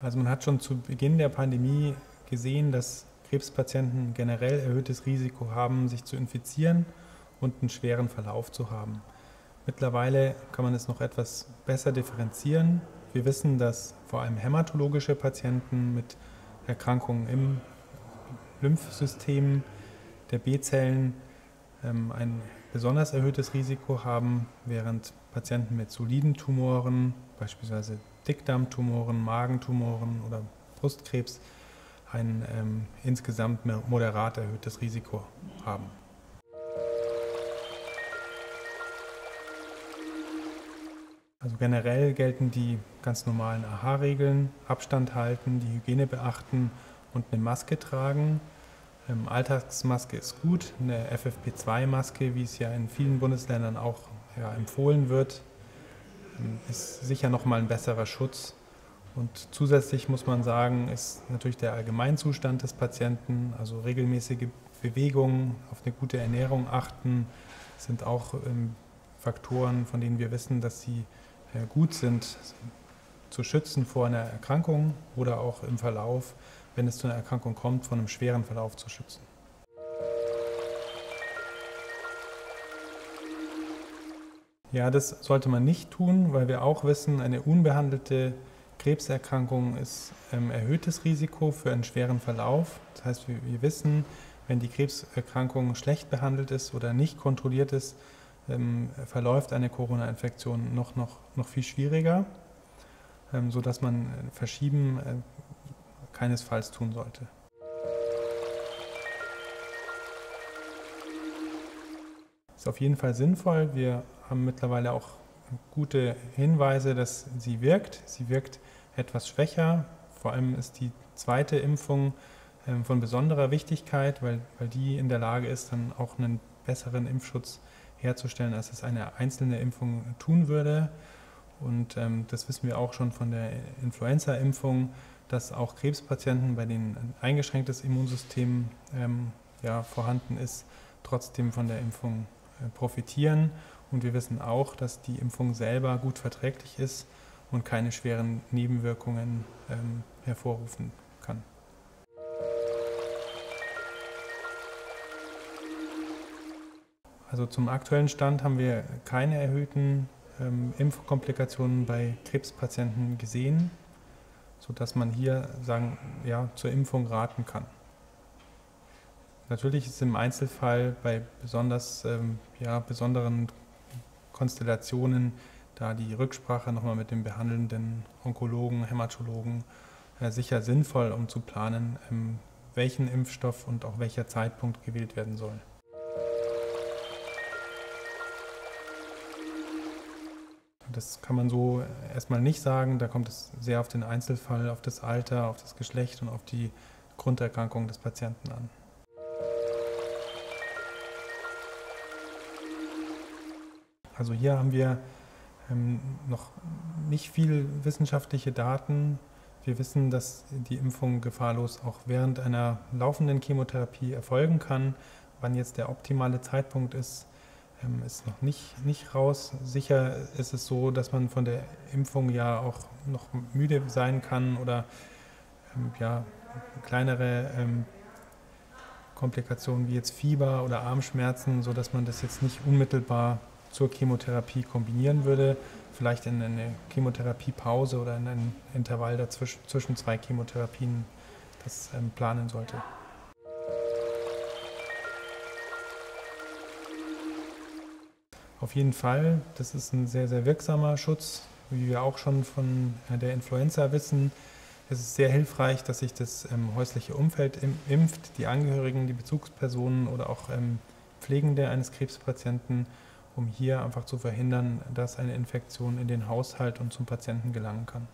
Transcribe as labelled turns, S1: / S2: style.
S1: Also man hat schon zu Beginn der Pandemie gesehen, dass Krebspatienten generell erhöhtes Risiko haben, sich zu infizieren und einen schweren Verlauf zu haben. Mittlerweile kann man es noch etwas besser differenzieren. Wir wissen, dass vor allem hämatologische Patienten mit Erkrankungen im Lymphsystem der B-Zellen ähm, ein besonders erhöhtes Risiko haben, während Patienten mit soliden Tumoren, beispielsweise Dickdarmtumoren, Magentumoren oder Brustkrebs, ein ähm, insgesamt moderat erhöhtes Risiko haben. Also generell gelten die ganz normalen AHA-Regeln, Abstand halten, die Hygiene beachten und eine Maske tragen. Ähm, Alltagsmaske ist gut, eine FFP2-Maske, wie es ja in vielen Bundesländern auch ja, empfohlen wird, ist sicher nochmal ein besserer Schutz. Und zusätzlich muss man sagen, ist natürlich der Allgemeinzustand des Patienten, also regelmäßige Bewegungen, auf eine gute Ernährung achten, sind auch ähm, Faktoren, von denen wir wissen, dass sie äh, gut sind, zu schützen vor einer Erkrankung oder auch im Verlauf, wenn es zu einer Erkrankung kommt, von einem schweren Verlauf zu schützen. Ja, das sollte man nicht tun, weil wir auch wissen, eine unbehandelte Krebserkrankung ist ähm, erhöhtes Risiko für einen schweren Verlauf. Das heißt, wir, wir wissen, wenn die Krebserkrankung schlecht behandelt ist oder nicht kontrolliert ist, ähm, verläuft eine Corona-Infektion noch, noch, noch viel schwieriger, ähm, sodass man Verschieben äh, keinesfalls tun sollte. Auf jeden Fall sinnvoll. Wir haben mittlerweile auch gute Hinweise, dass sie wirkt. Sie wirkt etwas schwächer. Vor allem ist die zweite Impfung ähm, von besonderer Wichtigkeit, weil, weil die in der Lage ist, dann auch einen besseren Impfschutz zu herzustellen, als es eine einzelne Impfung tun würde. Und ähm, das wissen wir auch schon von der Influenza-Impfung, dass auch Krebspatienten, bei denen ein eingeschränktes Immunsystem ähm, ja, vorhanden ist, trotzdem von der Impfung profitieren. Und wir wissen auch, dass die Impfung selber gut verträglich ist und keine schweren Nebenwirkungen ähm, hervorrufen kann. Also zum aktuellen Stand haben wir keine erhöhten ähm, Impfkomplikationen bei Krebspatienten gesehen, sodass man hier sagen, ja, zur Impfung raten kann. Natürlich ist im Einzelfall bei besonders ähm, ja, besonderen Konstellationen da die Rücksprache nochmal mit dem behandelnden Onkologen, Hämatologen äh, sicher sinnvoll, um zu planen, ähm, welchen Impfstoff und auch welcher Zeitpunkt gewählt werden soll. Das kann man so erstmal nicht sagen. Da kommt es sehr auf den Einzelfall, auf das Alter, auf das Geschlecht und auf die Grunderkrankung des Patienten an. Also hier haben wir ähm, noch nicht viel wissenschaftliche Daten. Wir wissen, dass die Impfung gefahrlos auch während einer laufenden Chemotherapie erfolgen kann. Wann jetzt der optimale Zeitpunkt ist, ähm, ist noch nicht, nicht raus. Sicher ist es so, dass man von der Impfung ja auch noch müde sein kann oder ähm, ja, kleinere ähm, Komplikationen wie jetzt Fieber oder Armschmerzen, sodass man das jetzt nicht unmittelbar zur Chemotherapie kombinieren würde. Vielleicht in eine Chemotherapiepause oder in einen Intervall dazwischen zwischen zwei Chemotherapien das ähm, planen sollte. Auf jeden Fall, das ist ein sehr, sehr wirksamer Schutz, wie wir auch schon von der Influenza wissen. Es ist sehr hilfreich, dass sich das ähm, häusliche Umfeld impft, die Angehörigen, die Bezugspersonen oder auch ähm, Pflegende eines Krebspatienten, um hier einfach zu verhindern, dass eine Infektion in den Haushalt und zum Patienten gelangen kann.